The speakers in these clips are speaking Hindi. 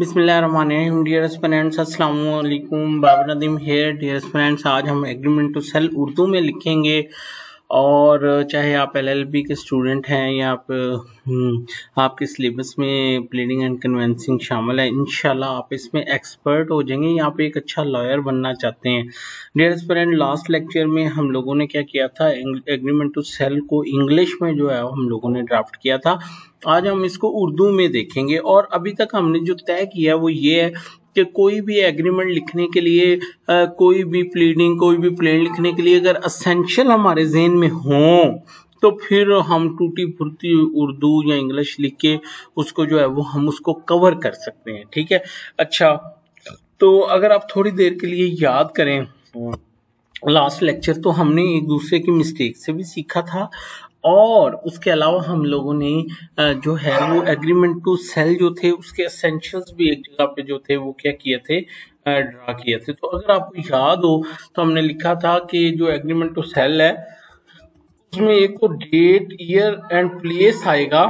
बिस्मिल्लाहिर्रहमानिर्रहीम। डियर स्टूडेंट्स अस्सलाम वालेकुम Babar Nadeem here dear students आज हम एग्रीमेंट टू सेल उर्दू में लिखेंगे। और चाहे आप एलएलबी के स्टूडेंट हैं या आप हम्म, आपके सिलेबस में प्लीडिंग एंड कन्वेंसिंग शामिल है इनशाला आप इसमें एक्सपर्ट हो जाएँगे या आप एक अच्छा लॉयर बनना चाहते हैं। डियर स्टूडेंट लास्ट लेक्चर में हम लोगों ने क्या किया था? एग्रीमेंट टू सेल को इंग्लिश में जो है हम लोगों ने ड्राफ्ट किया था। आज हम इसको उर्दू में देखेंगे और अभी तक हमने जो तय किया वो ये है कि कोई भी एग्रीमेंट लिखने के लिए आ, कोई भी प्लीडिंग कोई भी प्लेन लिखने के लिए अगर असेंशियल हमारे जेन में हो तो फिर हम टूटी फूटी उर्दू या इंग्लिश लिख के उसको जो है वो हम उसको कवर कर सकते हैं ठीक है? अच्छा तो अगर आप थोड़ी देर के लिए याद करें लास्ट लेक्चर तो हमने एक दूसरे की मिस्टेक से भी सीखा था। और उसके अलावा हम लोगों ने जो है वो एग्रीमेंट टू सेल जो थे, उसके असेंशियल्स भी एक जगह पे जो थे, वो क्या किए थे? ड्रा किए थे। तो अगर आपको याद हो तो हमने लिखा था कि जो एग्रीमेंट टू सेल है, उसमें एक तो डेट ईयर एंड प्लेस आएगा।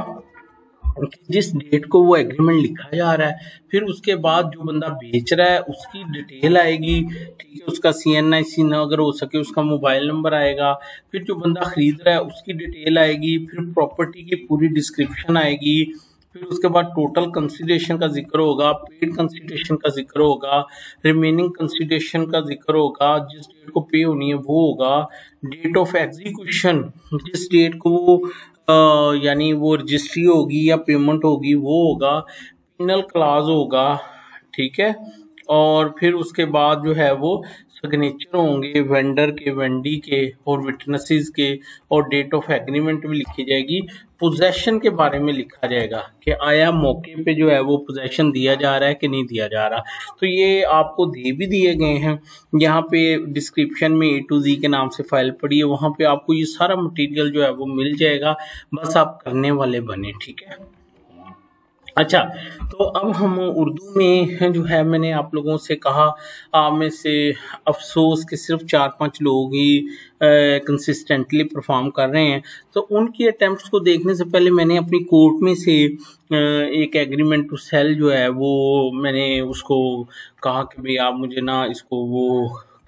जिस डेट को वो एग्रीमेंट लिखा जा रहा है, फिर उसके बाद जो बंदा बेच रहा है, उसकी डिटेल आएगी। ठीक है, उसका सी एन आई सी अगर हो सके, उसका मोबाइल नंबर आएगा। फिर जो बंदा खरीद रहा है, उसकी डिटेल आएगी। फिर प्रॉपर्टी की पूरी डिस्क्रिप्शन आएगी। फिर उसके बाद टोटल कंसिडरेशन का ज़िक्र होगा पेड कंसिडरेशन का ज़िक्र होगा रिमेनिंग कंसिडरेशन का ज़िक्र होगा, जिस डेट को पे होनी है, वो होगा। डेट ऑफ़ एग्जीक्यूशन जिस डेट को वो यानी वो रजिस्ट्री होगी या पेमेंट होगी, वो होगा पिनल क्लाज होगा, ठीक है? और फिर उसके बाद जो है वो सिग्नेचर होंगे वेंडर के वेंडी के और विटनेसेस के और डेट ऑफ़ एग्रीमेंट भी लिखी जाएगी। पोजेशन के बारे में लिखा जाएगा कि आया मौके पे जो है वो पोजेशन दिया जा रहा है कि नहीं दिया जा रहा। तो ये आपको दे भी दिए गए हैं। यहाँ पे डिस्क्रिप्शन में ए टू जी के नाम से फ़ाइल पड़ी है। वहाँ पे आपको ये सारा मटेरियल जो है वो मिल जाएगा। बस आप करने वाले बने, ठीक है? अच्छा तो अब हम उर्दू में जो है मैंने आप लोगों से कहा आप में से अफसोस कि सिर्फ़ चार पाँच लोग ही कंसिस्टेंटली परफॉर्म कर रहे हैं। तो उनकी अटैम्प्ट को देखने से पहले मैंने अपनी कोर्ट में से एक एग्रीमेंट टू सेल जो है वो मैंने उसको कहा कि भाई आप मुझे ना इसको वो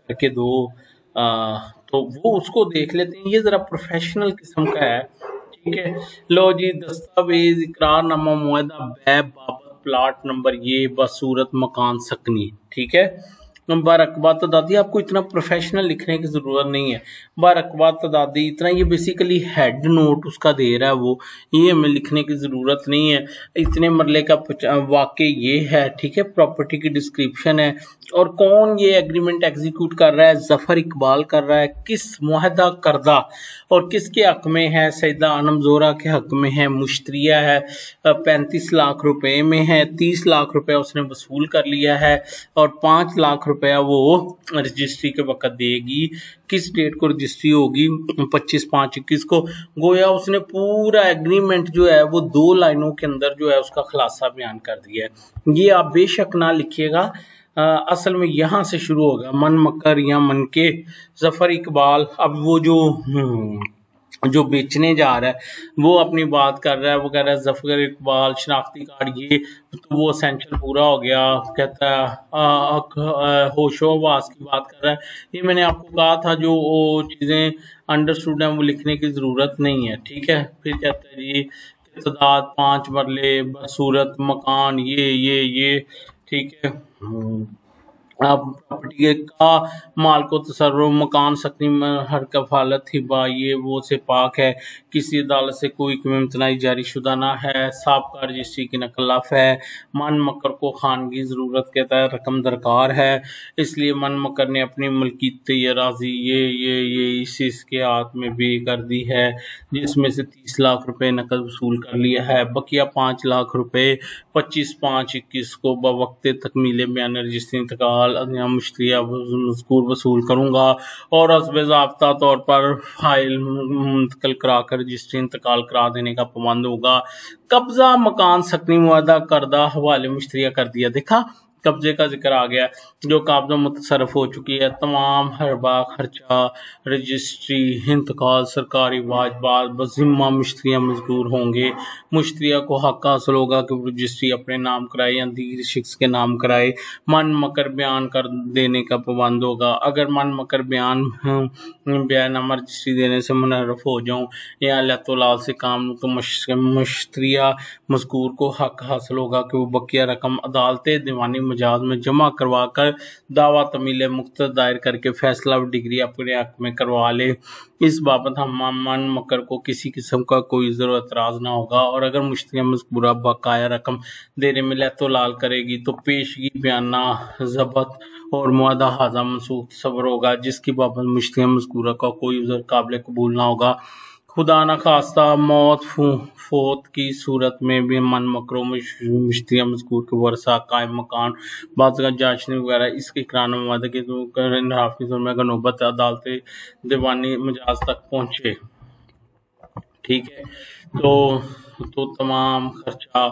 करके दो। आ, तो वो उसको देख लेते हैं। ये ज़रा प्रोफेशनल किस्म का है। ठीक है। लो जी, दस्तावेज़ इकरारनामा मुआदा बैब बाबत प्लाट नंबर ये बसूरत मकान सकनी, ठीक है? बारकबा तदादी, आपको इतना प्रोफेशनल लिखने की ज़रूरत नहीं है। बारकबा तदादी, इतना ये बेसिकली हेड नोट उसका दे रहा है वो। ये हमें लिखने की ज़रूरत नहीं है। इतने मरले का वाक्य ये है, ठीक है? प्रॉपर्टी की डिस्क्रिप्शन है। और कौन ये एग्रीमेंट एग्जीक्यूट कर रहा है? ज़फ़र इकबाल कर रहा है। किस मुहदा करदा? और किसके हक में है? सैदा आनम जोरा के हक में है। मुश्तरिया है। पैंतीस लाख रुपए में है। तीस लाख रुपए उसने वसूल कर लिया है। और पाँच लाख रुपया वो रजिस्ट्री के वक्त देगी किस डेट को रजिस्ट्री होगी पच्चीस पाँच इक्कीस को गोया उसने पूरा एग्रीमेंट जो है वो दो लाइनों के अंदर जो है उसका खुलासा बयान कर दिया है। ये आप बेशक ना लिखिएगा असल में यहाँ से शुरू होगा मन मकर या मन के ज़फ़र इकबाल अब वो जो हम्म, जो बेचने जा रहा है, वो अपनी बात कर रहा है, वो कह रहा है, ज़फ़र इकबाल, शनाख्ती कार्ड, ये तो वो असेंशियल पूरा हो गया, कहता है होशोवास की बात कर रहा है। ये मैंने आपको कहा था जो वो चीज़ें अंडरस्टूड हैं, वो लिखने की ज़रूरत नहीं है, ठीक है? फिर कहता है जी तादाद पाँच मरले सूरत मकान, ये ये ये, ठीक है? प्रॉपर्टी का माल को तसर मकान सकनी हर कफालत, हिबा, ये, वो से पाक है। किसी अदालत से कोई इम्तनाई जारी शुदा ना है। सबका रजिस्ट्री की नकलाफ है। मन मकर को खान की ज़रूरत के तहत रकम दरकार है। इसलिए मन मकर ने अपनी मलकीत राज़ी ये ये ये, इसी के हाथ में भी कर दी है, जिसमें से तीस लाख रुपये नकद वसूल कर लिया है। बकिया पाँच लाख रुपये पच्चीस पाँच इक्कीस को बवक्त तकमील बयान रजिस्ट्री इंतकाल मुश्तिया मजकूर वसूल करूँगा और हसब ज़बता तौर पर फ़ाइल मुंतकल करा कर रजिस्ट्री इंतकाल करा देने का पाबंद होगा। कब्जा मकान सकनी मुहदा करदा हवाले मुश्तरिया कर दिया। देखा कब्जे का ज़िक्र आ गया, जो काबजा मुतसरफ हो चुकी है। तमाम हरबा खर्चा, रजिस्ट्री इंतकाल सरकारी वाजबात बजिम्मा मुश्तरियाँ मजबूर होंगे। मुश्तरिया को हक हासिल होगा कि रजिस्ट्री अपने नाम कराए या दीगर शख्स के नाम कराए। मन मकर बयान कर देने का पाबंद होगा। अगर मन मकर बयान बयानामा रजिस्ट्री देने से मुनरफ हो जाऊँ या लाल से काम तो मुश्तरिया मजकूर को हक हासिल होगा कि वो बकिया रकम, अदालत, दीवानी मजाज में जमा करवा कर दावा तमील मुख्त दायर करके फैसला डिग्री अपने हक में करवा ले। इस बाबत हम मन मकर को किसी किस्म का कोई ज़रूर एतराज़ ना होगा। और अगर मुश्तिया मजबूरा बकाया रकम देने में लहतो लाल करेगी तो पेशगी, बयाना, जबत और मुआदा हाजा मनसूख सबर होगा, जिसकी बाबत मुश्तिया मजबूरा का कोई उजर काबिल कबूल ना होगा। खुदा न खास्ता, मौत फोत की सूरत में भी मन मकरो मश्तियाँ मजकूर के वर्षा, कायम मकान बाद जांचने वगैरह, इसके कराना मवाद के तो में अगर नौबत अदालत, दीवानी मजाज तक पहुँचे। ठीक है? तो तो तमाम खर्चा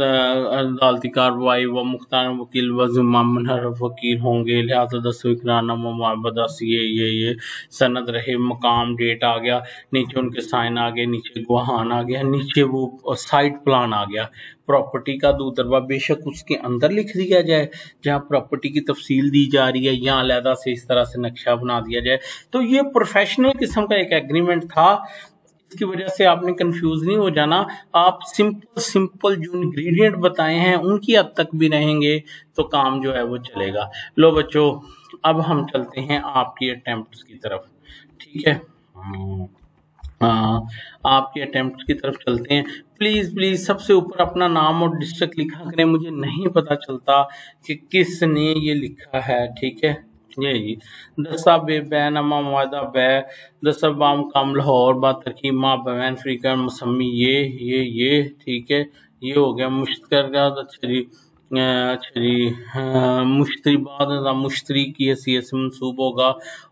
अदालती कार्रवाई व मुख्तार वकील व जुम्मामन वकील होंगे। लिहाजा दसवीकराना बदस ये ये ये, सनद रहे, मकाम, डेट आ गया, नीचे उनके साइन आ गए, नीचे गुहान आ गया, नीचे वो साइट प्लान आ गया। प्रॉपर्टी का दो दरबा बेशक उसके अंदर लिख दिया जाए, जहाँ प्रॉपर्टी की तफसील दी जा रही है, यहाँ अलहदा से इस तरह से नक्शा बना दिया जाए। तो ये प्रोफेशनल किस्म का एक एग्रीमेंट था इसकी वजह से आपने कंफ्यूज नहीं हो जाना। आप सिंपल सिंपल जो इंग्रेडिएंट बताए हैं उनकी हद तक भी रहेंगे तो काम जो है वो चलेगा। लो बच्चों अब हम चलते हैं आपकी अटैम्प्ट की तरफ़। ठीक है? आ, आपके अटैम्प्ट की तरफ़ चलते हैं। प्लीज़ प्लीज़ सबसे ऊपर अपना नाम और डिस्ट्रिक्ट लिखा करें। मुझे नहीं पता चलता कि किसने ये लिखा है ठीक है? ये जी दसा बे बैनमा मुआदा बै दसा बाम काम लाहौर बा तरकीब, माँ बैन फ्रीकर मसमी, ये ये ये, ठीक है। ये हो गया मुश्तर का अच्छा जी मुश्तरी बाद मुश्तरी की हैसियत से मनसूब होगा।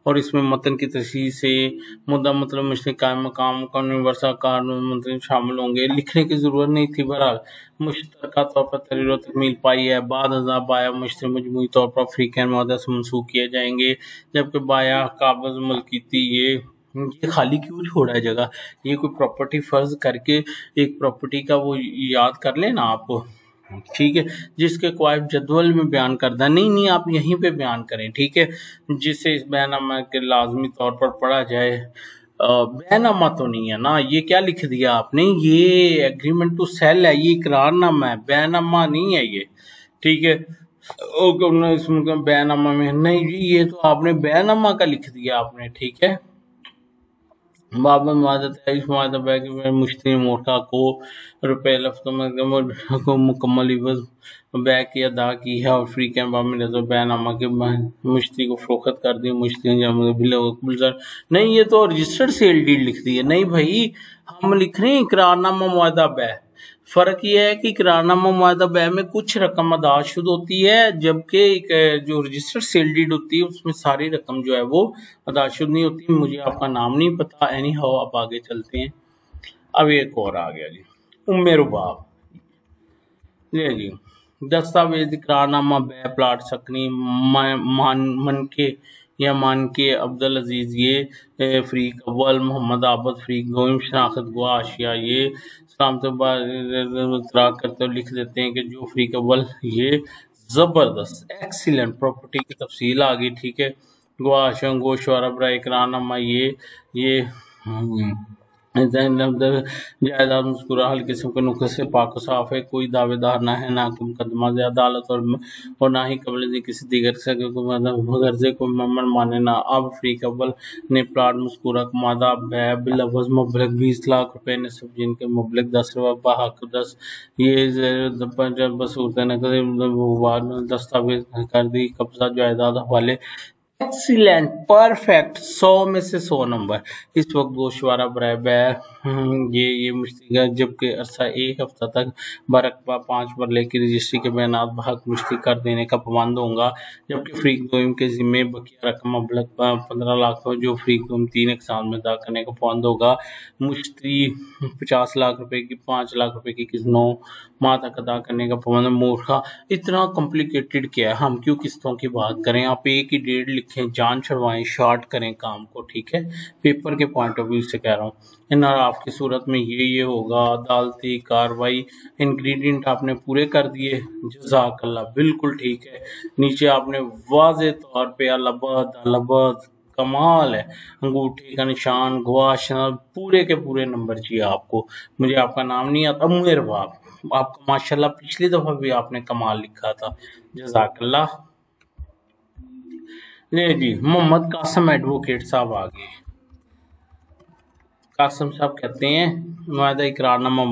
और इसमें मतन की तशी से मुद्दा मतलब मुश्तरी कायम मकाम कानूनी वर्षा मंत्री शामिल होंगे। लिखने की ज़रूरत नहीं थी बहरहाल। मुश्तर तौर पर तरीर तकमील पाई है। बाद हज़ा बाया मुश्तर मजमू तौर पर अफ्रीकन मादा से मनसूख किए जाएँगे। जबकि बाया काबज मलकीती ये। ये खाली क्यों छोड़ा है जगह? ये कोई प्रॉपर्टी फ़र्ज़ करके एक प्रॉपर्टी का वो याद कर लेना आप? ठीक है? जिसके क्वाइफ जदवल में बयान करदा नहीं नहीं, आप यहीं पे बयान करें, ठीक है? जिससे इस बयानामा के लाजमी तौर पर पढ़ा जाए बयानामा तो नहीं है ना? ये क्या लिख दिया आपने? ये एग्रीमेंट टू सेल है, ये इकरारनामा है बयानामा नहीं है ये, ठीक है? ओके इसमें बयानामा में, नहीं जी, ये तो आपने बयानामा का लिख दिया आपने, ठीक है? बाबर मादत मादा बैग में मुश्तरी मोटा को रुपये लफ्तों में को मुकम्मल बैग की अदा की है और फ्री कैंप में रजो बैनामा के मुश्तरी को फरोख्त कर दी मुश्तरी नहीं, ये तो रजिस्टर्ड सेल डील लिख दी है। नहीं भाई, हम लिख रहे हैं इकरारनामा मुआदा बैग फ़र्क यह है कि किरारनामा मुआदा बै में कुछ रकम अदाशुद होती है, जबकि एक जो रजिस्टर्ड सेल डीड होती है, उसमें सारी रकम जो है वो अदाशुद नहीं होती। मुझे आपका नाम नहीं पता। एनी हाउ आप आगे चलते हैं। अब एक और आ गया जी। उम्र रुबाब जी जी। दस्तावेज़ इकरारनामा बै प्लाट सकनी मन के या मान के अब्दुल अज़ीज़ ये फ़रीक अव्वल मोहम्मद आबद फ़रीक गोइम शनाख्त गुआ आशिया ये सलाम तो करते हुए लिख देते हैं कि जो फ़रीक अव्वल ये ज़बरदस्त एक्सीलेंट प्रॉपर्टी की तफसील आ गई ठीक है? गुआ गोशंग गोशवार बरा इकरानमा ये ये हम्म, जायदाद मुस्कुरा हल किस्म के नुक्से से पाक साफ़ है, कोई दावेदार ना है, ना कोई मुकदमा अदालत और और ना ही कबल किसी दीगर से गर्जे को ममन माने ना। अब फ्री कबल ने प्लाट मुस्कुरा मादा बिलवज मुबलक बीस लाख रुपए ने सब जिनके मुबलक दस हक दस। ये बसूरत दस्तावेज़ कर दी, कब्जा, जायदाद हवाले एक्सीलेंट परफेक्ट सौ में से सौ नंबर। इस वक्त गोशवारा ब्रैब है। हम्म, ये ये मुश्ती जबकि अरसा एक हफ़्ता तक बरकबा पाँच मरले की रजिस्ट्री के बयान बहक मुश्ती कर देने का पाबंद होगा जबकि फ्री गोइम के जिम्मे बकिया रकम अबलग पंद्रह लाख हो जो फ्री गोइम तीन एक साल में अदा करने का पाबंद होगा मुश्ती पचास लाख रुपये की पाँच लाख रुपये की किस नौ माह तक अदा करने का पाबंद मूर्खा इतना कॉम्प्लिकेटेड क्या है? हम क्यों किस्तों की बात करें? आप एक ही डेट लिखें जान छड़वाएँ शॉर्ट करें काम को, ठीक है? पेपर के पॉइंट ऑफ़ व्यू से कह रहा हूँ। इन आपकी सूरत में ये ये होगा, अदालती कार्रवाई इंग्रेडिएंट आपने पूरे कर दिए जजाकल्ला बिल्कुल ठीक है। नीचे आपने वाज तौर पर अलबद अलबद, कमाल है। अंगूठे का निशान गुआश पूरे के पूरे नंबर चाहिए आपको। मुझे आपका नाम नहीं आता मेरे बाप। आपको माशाल्लाह पिछली दफ़ा भी आपने कमाल लिखा था। जजाकल्ला ले जी मोहम्मद कासम एडवोकेट साहब आ गए। कासम साहब कहते हैं मादा इकरारनामा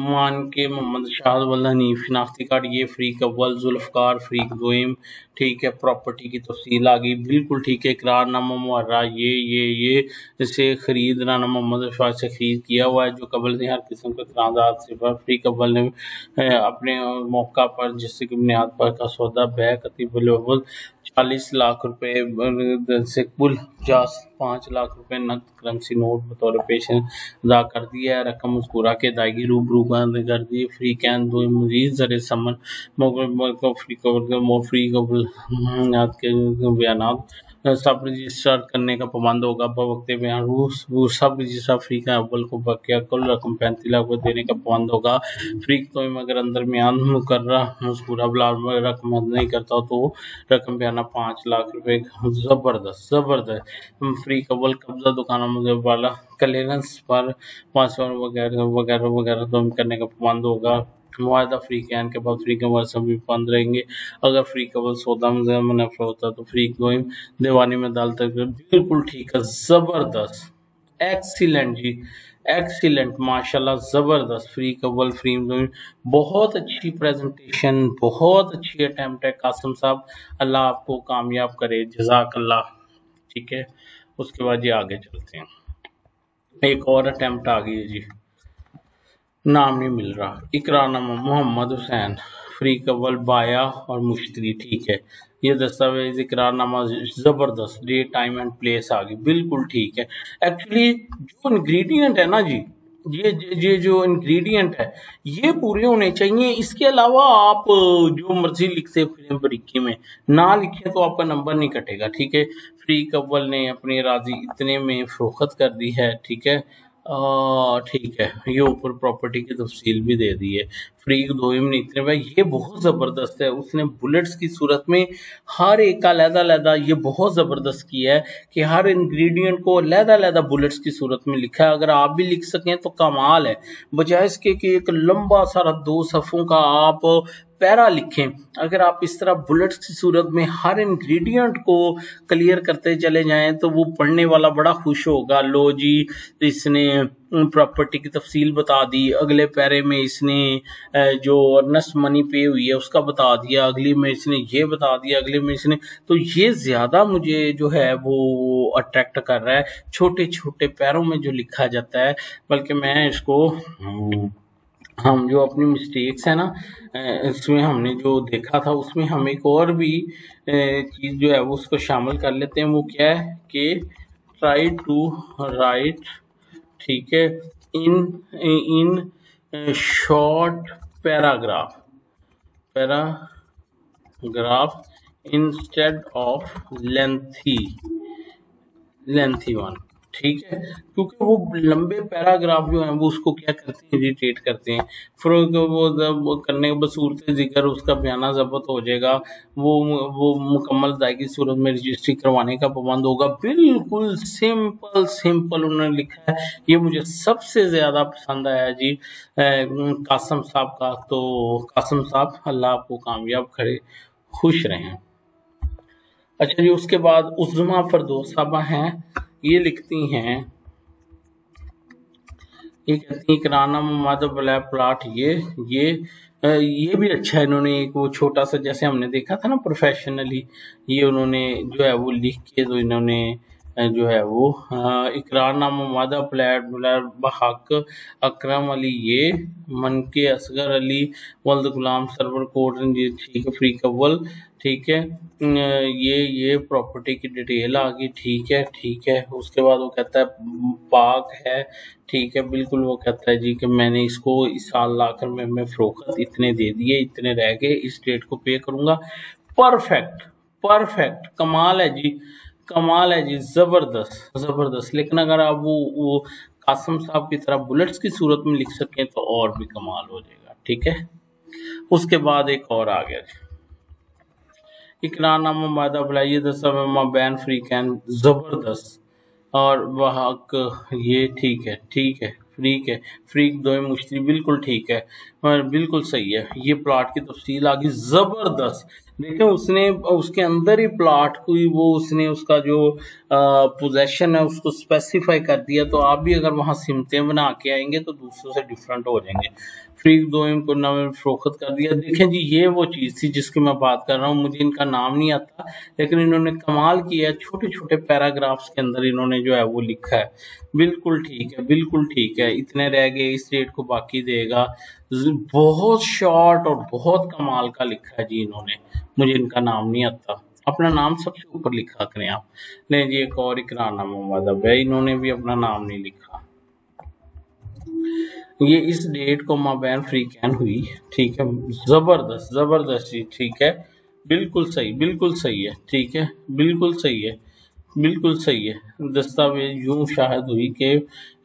मान के मोहम्मद शाह हनीफ शिनाख्ती कार्ड ये फ्रीक अव्वल, जुल्फ़कार, फ्रीक दोम ठीक है प्रॉपर्टी की तफसील आ गई, बिल्कुल ठीक है, इकरारनामा मुर्रा ये ये ये इसे ख़रीद राना मोहम्मद शाह से खरीद किया हुआ है, जो कबल ने हर किस्म के तनाजात से फ्री कबल ने अपने मौका पर जिससे कि बुनियाद पर का सौदा बै कतीबल चालीस लाख रुपए से कुल, पचास पाँच लाख रुपए नकद करेंसी नोट बतौर पेश अदा कर दिया है। रकम मुस्कुरा के अदायगी रूबरू कर दी फ्री कैन दो मजीद जर समन फ्री कवर फ्री कबल के बयान सब रजिस्टर करने का पाबंद होगा। वक्त बयान रूस रूस सब रजिस्टर फ्री का अव्वल को बकिया कुल रकम पैंतीस लाख को देने का पाबंद होगा। फ्री तो अगर अंदर म्यान मुकर्रा मजकूरा रकम नहीं करता तो रकम बयाना पाँच लाख रुपये ज़बरदस्त ज़बरदस्त। फ्री कबल कब्जा दुकानों में वाला क्लियरेंस पर पाँच वगैरह वगैरह वगैरह तो करने का पाबंद होगा। मुआदा फ्री कैन के बाद फ्री कवर सभी बंद रहेंगे। अगर फ्री कवर सौदा में मुनाफा होता तो फ्री गोइम दीवानी में डालते बिल्कुल ठीक है, ज़बरदस्त। एक्सीलेंट जी एक्सीलेंट माशाल्लाह ज़बरदस्त। फ्री कबल फ्री बहुत अच्छी प्रेजेंटेशन बहुत अच्छी अटैम्प्ट है कासम साहब। अल्लाह आपको कामयाब करे जजाक अल्लाह ठीक है, उसके बाद ये आगे चलते हैं। एक और अटैम्प्ट आ गई है जी। नाम नहीं मिल रहा। इकरानामा मोहम्मद हुसैन। फ्री कबल बाया और मुश्तरी, ठीक है। ये दस्तावेज़ इकरारनामा ज़बरदस्त डे टाइम एंड प्लेस आ गई। बिल्कुल ठीक है। एक्चुअली जो इंग्रेडिएंट है ना जी, ये ये जो इंग्रेडिएंट है, ये पूरे होने चाहिए। इसके अलावा आप जो मर्ज़ी लिखते फ़िल्म बरीकी में, ना लिखे तो आपका नंबर नहीं कटेगा, ठीक है। फ्री कव्वल ने अपनी राज़ी इतने में फरोख्त कर दी है, ठीक है। ठीक है ये ऊपर प्रॉपर्टी की तफसील भी दे दी है। फ्री दो ने इतने भाई, ये बहुत ज़बरदस्त है। उसने बुलेट्स की सूरत में हर एक का लहदा लहदा ये बहुत ज़बरदस्त किया है कि हर इंग्रेडिएंट को लहदा लहदा बुलेट्स की सूरत में लिखा है। अगर आप भी लिख सकें तो कमाल है। बजाय इसके कि एक लंबा सारा दो सफ़ों का आप पैरा लिखें। अगर आप इस तरह बुलेट्स की सूरत में हर इंग्रेडिएंट को क्लियर करते चले जाएँ तो वो पढ़ने वाला बड़ा खुश होगा। लो जी, इसने प्रॉपर्टी की तफसील बता दी, अगले पैरे में इसने जो अर्नस्ट मनी पे हुई है, उसका बता दिया, अगले में इसने ये बता दिया, अगले में इसने तो ये ज़्यादा मुझे जो है वो अट्रैक्ट कर रहा है। छोटे छोटे पैरों में जो लिखा जाता है, बल्कि मैं इसको, हम जो अपनी मिस्टेक्स है ना इसमें हमने जो देखा था, उसमें हम एक और भी चीज़ जो है वो उसको शामिल कर लेते हैं, वो क्या है कि ट्राई टू राइट ठीक है? In in short paragraph paragraph instead of lengthy lengthy one ठीक है? क्योंकि वो लंबे पैराग्राफ जो हैं, वो उसको क्या करते हैं इरिटेट करते हैं। फिर वो करने के बाद सूरत ज़िक्र, उसका बयाना जब्त हो जाएगा, वो वो मुकम्मल दायगी सूरत में रजिस्ट्री करवाने का पाबंद होगा। बिल्कुल सिंपल सिंपल उन्होंने लिखा है। ये मुझे सबसे ज़्यादा पसंद आया जी। कासम साहब का तो कासम साहब, अल्लाह आपको कामयाब करे, खुश रहें। अच्छा जी, उसके बाद उजमा फरदोस साहबा हैं। ये लिखती हैं। ये कहती हैं कराना मोहम्मद ब्लैक प्लाट, ये ये ये भी अच्छा है। इन्होंने एक वो छोटा सा, जैसे हमने देखा था ना प्रोफेशनली ये उन्होंने जो है वो लिख के जो इन्होंने जो है वो इकरारनामा मादा प्लेट बहक, अकरम अली ये मन के असगर अली, वल्द गुलाम, सरवर कोट ठीक है फ्री कव्वल ठीक है ये ये प्रॉपर्टी की डिटेल आ गई, ठीक है ठीक है, उसके बाद वो कहता है, पाक है, ठीक है, बिल्कुल वो कहता है जी कि मैंने इसको इस साल लाकर मैं मैं फ़रोख्त इतने दे दिए, इतने रह गए, इस डेट को पे करूँगा। परफेक्ट परफेक्ट कमाल है जी। कमाल है जी, ज़बरदस्त ज़बरदस्त। लेकिन अगर आप वो वो कासम साहब की तरह बुलेट्स की सूरत में लिख सकें तो और भी कमाल हो जाएगा, ठीक है? उसके बाद एक और आ गया जी। इकरारनामा मादा बुलाइए दस्ता बैन फ्री कैन ज़बरदस्त। और वह ये ठीक है ठीक है, फ्रीक है। फ्रीक दो मुश्तरी, बिल्कुल ठीक है बिल्कुल सही है। ये प्लाट की तफसील आ गई, ज़बरदस्त। देखें उसने, उसके अंदर ही प्लाट कोई वो उसने उसका जो पोजेशन है उसको स्पेसिफाई कर दिया। तो आप भी अगर वहाँ सिमतें बना के आएँगे तो दूसरों से डिफरेंट हो जाएँगे। फ्री दो इनको नवे फरोख्त कर दिया। देखें जी, ये वो चीज़ थी जिसकी मैं बात कर रहा हूँ। मुझे इनका नाम नहीं आता, लेकिन इन्होंने कमाल किया छोटे छोटे पैराग्राफ्स के अंदर इन्होंने जो है वो लिखा है। बिल्कुल ठीक है, बिल्कुल ठीक है। इतने रह गए, इस रेट को बाकी देगा। बहुत शॉर्ट और बहुत कमाल का लिखा है जी इन्होंने। मुझे इनका नाम नहीं आता। अपना नाम सबसे ऊपर लिखा करें आप। नहीं जी, एक और इकरारनामा मदब है इन्होंने भी अपना नाम नहीं लिखा। ये इस डेट को माबैन फ्री कैन हुई, ठीक है? ज़बरदस्त ज़बरदस्त जी, ठीक है? बिल्कुल सही बिल्कुल सही है, ठीक है? बिल्कुल सही है, बिल्कुल सही है। दस्तावेज़ यूँ शायद हुई कि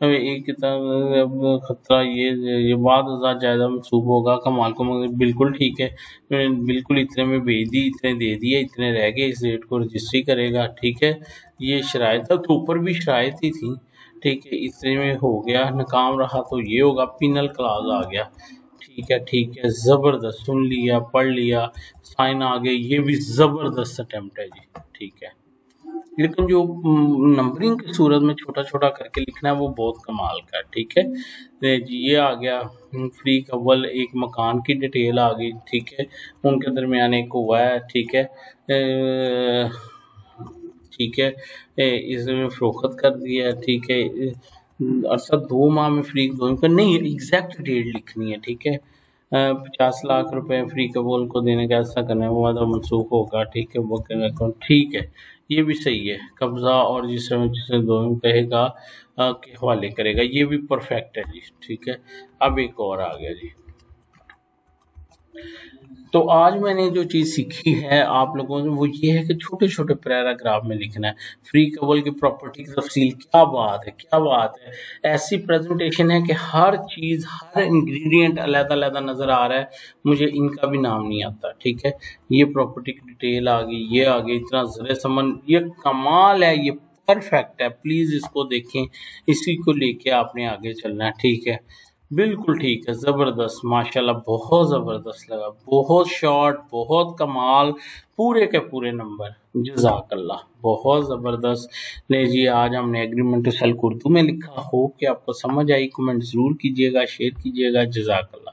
एक किताब खतरा, ये ये बाद हज़ार ज़्यादा मनसूब होगा, कमाल को मगर बिल्कुल ठीक है। बिल्कुल इतने में भेज दी, इतने दे दिए, इतने रह गए, इस रेट को रजिस्ट्री करेगा, ठीक है? ये शराय था तो ऊपर भी शराय ही थी। ठीक है, इतने में हो गया, नाकाम रहा तो ये होगा पिनल क्लास आ गया। ठीक है ठीक है, ज़बरदस्त, सुन लिया, पढ़ लिया साइन आ गए, ये भी ज़बरदस्त अटेम्प्ट है जी, ठीक है। लेकिन जो नंबरिंग की सूरत में छोटा छोटा करके लिखना है, वो बहुत कमाल का ठीक है। जी, ये आ गया फ्री कवल एक मकान की डिटेल आ गई, ठीक है। उनके दरमियान एक हुआ है, ठीक है। ठीक है इसमें फरोख्त कर दिया ठीक है अरसा दो माह में फ्री दो नहीं एग्जैक्ट डेट लिखनी है, ठीक है पचास लाख रुपए फ्री कबूल को देने का ऐसा करना है, वो वादा मनसूख होगा, ठीक है, वो अकाउंट ठीक है, ये भी सही है, कब्जा और जिस जिसे दोनों कहेगा के हवाले करेगा, ये भी परफेक्ट है जी, ठीक है, अब एक और आ गया जी। तो आज मैंने जो चीज़ सीखी है आप लोगों से, वो ये है कि छोटे छोटे पैराग्राफ में लिखना है। फ्री कबल की प्रॉपर्टी की तफसील, क्या बात है, क्या बात है। ऐसी प्रेजेंटेशन है कि हर चीज़, हर इंग्रेडिएंट अलग अलग नज़र आ रहा है। मुझे इनका भी नाम नहीं आता, ठीक है? ये प्रॉपर्टी की डिटेल आ गई, ये आ गई, इतना जर समन, ये कमाल है, ये परफेक्ट है। प्लीज़ इसको देखें, इसी को लेके आपने आगे चलना है, ठीक है? बिल्कुल ठीक है, ज़बरदस्त, माशाल्लाह, बहुत ज़बरदस्त लगा, बहुत शॉर्ट बहुत कमाल, पूरे के पूरे नंबर जजाकल्ला बहुत ज़बरदस्त। ले जी, आज हमने एग्रीमेंट सेल उर्दू में लिखा हो कि आपको समझ आई कमेंट ज़रूर कीजिएगा शेयर कीजिएगा जजाकल्ला